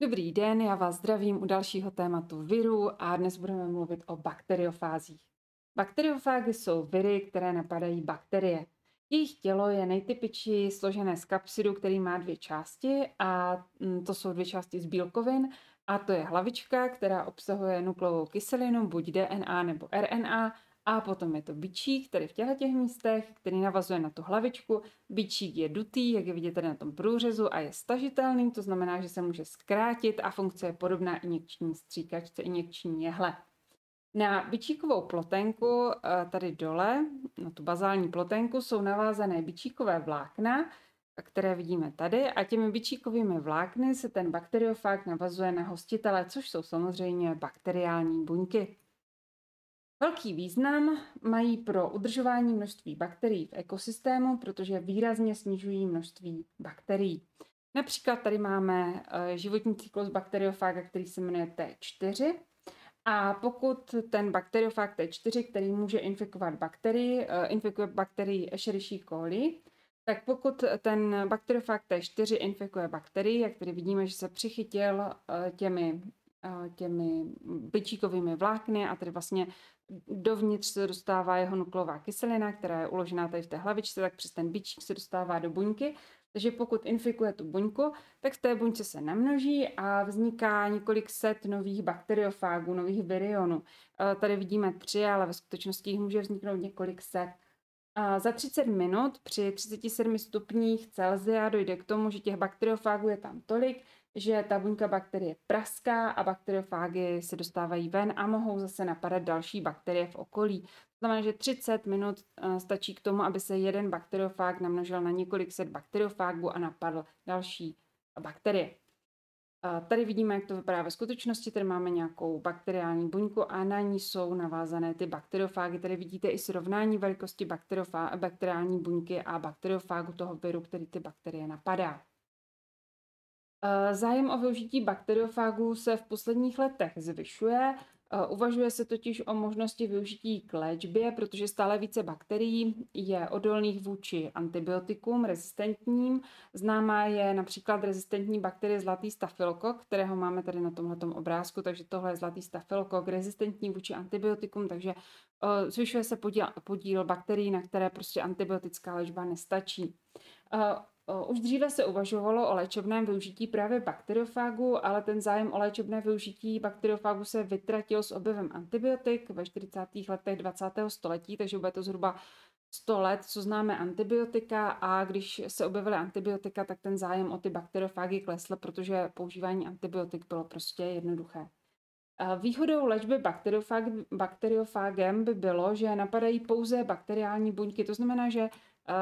Dobrý den, já vás zdravím u dalšího tématu virů a dnes budeme mluvit o bakteriofázích. Bakteriofágy jsou viry, které napadají bakterie. Jejich tělo je nejtypičtěji složené z kapsidu, který má dvě části a mm, to jsou dvě části z bílkovin a to je hlavička, která obsahuje nukleovou kyselinu, buď DNA nebo RNA a potom je to bičík, který v těchto těch místech, který navazuje na tu hlavičku. Bičík je dutý, jak je vidět tady na tom průřezu a je stažitelný, to znamená, že se může zkrátit a funkce je podobná injekční stříkačce, injekční jehle. Na bičíkovou plotenku eh, tady dole, na tu bazální plotenku, jsou navázané bičíkové vlákna, které vidíme tady a těmi bičíkovými vlákny se ten bakteriofág navazuje na hostitele, což jsou samozřejmě bakteriální buňky. Velký význam mají pro udržování množství bakterií v ekosystému, protože výrazně snižují množství bakterií. Například tady máme eh, životní cyklus bakteriofága, který se jmenuje T4. A pokud ten bakteriofág T4, který může infikovat bakterii, eh, infikuje bakterii Escherichia coli, tak pokud ten bakteriofág T4 infikuje bakterii, jak tady vidíme, že se přichytil eh, těmi těmi byčíkovými vlákny a tedy vlastně dovnitř se dostává jeho nukleová kyselina, která je uložená tady v té hlavičce, tak přes ten bičík se dostává do buňky. Takže pokud infikuje tu buňku, tak v té buňce se namnoží a vzniká několik set nových bakteriofágů, nových virionů. Tady vidíme tři, ale ve skutečnosti jich může vzniknout několik set. A za 30 minut při 37 stupních Celsia dojde k tomu, že těch bakteriofágů je tam tolik, že ta buňka bakterie praská a bakteriofágy se dostávají ven a mohou zase napadat další bakterie v okolí. To znamená, že 30 minut eh, stačí k tomu, aby se jeden bakteriofág namnožil na několik set bakteriofágů a napadl další bakterie. Tady vidíme, jak to vypadá ve skutečnosti. Tady máme nějakou bakteriální buňku a na ní jsou navázané ty bakteriofágy. Tady vidíte i srovnání velikosti bakteriální buňky a bakteriofágu toho viru, který ty bakterie napadá. Eh, zájem o využití bakteriofágů se v posledních letech zvyšuje. Eh, uvažuje se totiž o možnosti využití k léčbě, protože stále více bakterií je odolných vůči antibiotikům, rezistentním. Známá je například rezistentní bakterie zlatý stafilokok, kterého máme tady na tomhle obrázku, takže tohle je zlatý stafilokok, rezistentní vůči antibiotikům, takže eh, zvyšuje se podíl, podíl bakterií, na které prostě antibiotická léčba nestačí. Už dříve se uvažovalo o léčebném využití právě bakteriofágu, ale ten zájem o léčebné využití bakteriofágu se vytratil s objevem antibiotik ve 40. letech 20. století, takže bude to zhruba 100 let, co známe antibiotika a když se objevily antibiotika, tak ten zájem o ty bakteriofágy klesl, protože používání antibiotik bylo prostě jednoduché. Výhodou léčby bakteriofág, bakteriofágem by bylo, že napadají pouze bakteriální buňky, to znamená, že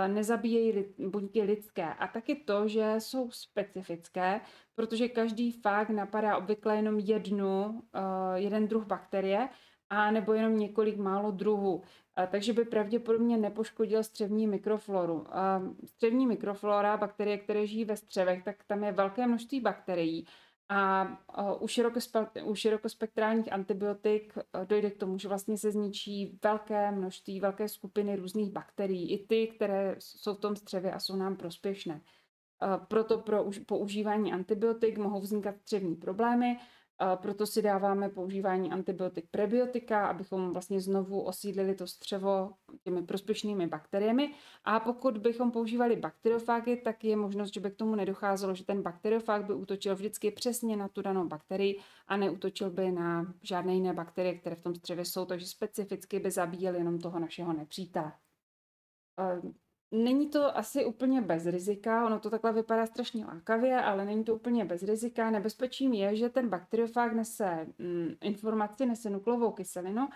nezabíjejí buňky lidské. A taky to, že jsou specifické, protože každý fák napadá obvykle jenom jednu, jeden druh bakterie, a nebo jenom několik málo druhů. Takže by pravděpodobně nepoškodil střevní mikrofloru. Střevní mikroflora, bakterie, které žijí ve střevech, tak tam je velké množství bakterií a u, u širokospektrálních antibiotik dojde k tomu, že vlastně se zničí velké množství, velké skupiny různých bakterií, i ty, které jsou v tom střevě a jsou nám prospěšné. Proto pro používání antibiotik mohou vznikat střevní problémy proto si dáváme používání antibiotik prebiotika, abychom vlastně znovu osídlili to střevo těmi prospěšnými bakteriemi. A pokud bychom používali bakteriofágy, tak je možnost, že by k tomu nedocházelo, že ten bakteriofág by útočil vždycky přesně na tu danou bakterii a neútočil by na žádné jiné bakterie, které v tom střevě jsou, takže specificky by zabíjel jenom toho našeho nepřítele. Není to asi úplně bez rizika, ono to takhle vypadá strašně lákavě, ale není to úplně bez rizika. Nebezpečím je, že ten bakteriofág nese mm, informaci, nese nukleovou kyselinu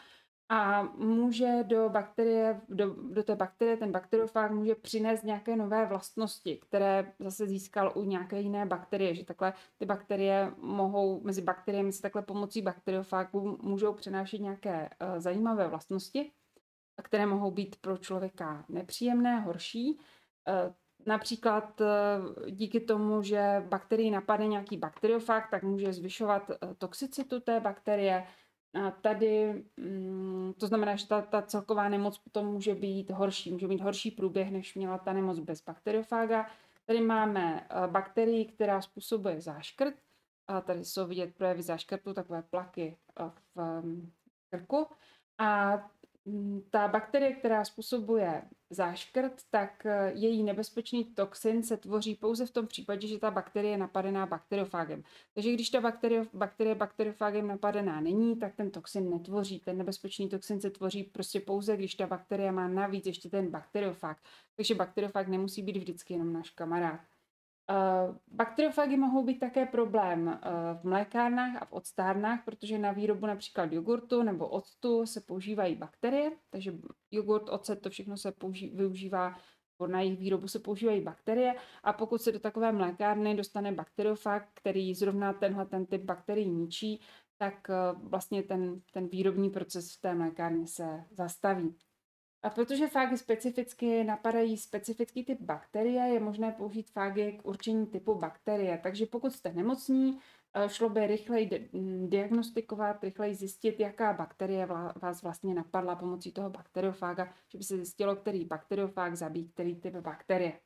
a může do bakterie, do, do té bakterie, ten bakteriofág může přinést nějaké nové vlastnosti, které zase získal u nějaké jiné bakterie, že takhle ty bakterie mohou, mezi bakteriemi se takhle pomocí bakteriofágu můžou přenášet nějaké uh, zajímavé vlastnosti které mohou být pro člověka nepříjemné, horší. Eh, například eh, díky tomu, že bakterii napadne nějaký bakteriofag, tak může zvyšovat eh, toxicitu té bakterie. A tady mm, to znamená, že ta, ta celková nemoc potom může být horší, může mít horší průběh, než měla ta nemoc bez bakteriofága. Tady máme bakterii, která způsobuje záškrt, A tady jsou vidět projevy záškrtu, takové plaky v krku. A Mm, ta bakterie, která způsobuje záškrt, tak eh, její nebezpečný toxin se tvoří pouze v tom případě, že ta bakterie je napadená bakteriofágem. Takže když ta bakterie, bakterie bakteriofágem napadená není, tak ten toxin netvoří. Ten nebezpečný toxin se tvoří prostě pouze, když ta bakterie má navíc ještě ten bakteriofág. Takže bakteriofág nemusí být vždycky jenom náš kamarád. Uh, bakteriofagy mohou být také problém uh, v mlékárnách a v odstárnách, protože na výrobu například jogurtu nebo octu se používají bakterie, takže jogurt, ocet, to všechno se použí, využívá, na jejich výrobu se používají bakterie a pokud se do takové mlékárny dostane bakteriofag, který zrovna tenhle ten typ bakterií ničí, tak uh, vlastně ten, ten výrobní proces v té mlékárně se zastaví. A protože fágy specificky napadají specifický typ bakterie, je možné použít fágy k určení typu bakterie. Takže pokud jste nemocní, eh, šlo by rychleji diagnostikovat, rychleji zjistit, jaká bakterie vás vlastně napadla pomocí toho bakteriofága, že by se zjistilo, který bakteriofág zabíjí který typ bakterie.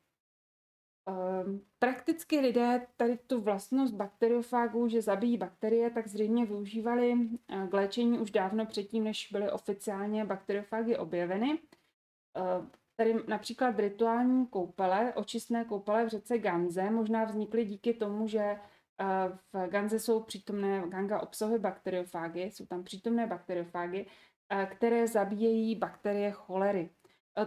Prakticky lidé tady tu vlastnost bakteriofágů, že zabíjí bakterie, tak zřejmě využívali uh, k léčení už dávno předtím, než byly oficiálně bakteriofágy objeveny. Uh, tady například rituální koupele, očistné koupele v řece Ganze možná vznikly díky tomu, že uh, v Ganze jsou přítomné, Ganga obsahuje bakteriofágy, jsou tam přítomné bakteriofágy, které zabíjejí bakterie cholery.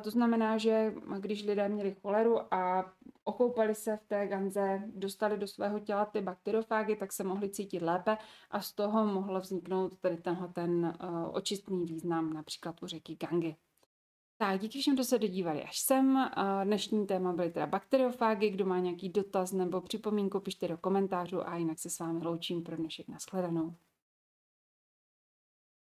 To znamená, že když lidé měli choleru a okoupali se v té ganze, dostali do svého těla ty bakteriofágy, tak se mohli cítit lépe a z toho mohlo vzniknout tady tenhle ten uh, očistný význam například u řeky Gangy. Tak, díky všem, kdo se dodívali až sem. Dnešní téma byly teda bakteriofágy. Kdo má nějaký dotaz nebo připomínku, pište do komentářů a jinak se s vámi loučím pro dnešek. Nashledanou.